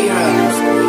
Squirrel.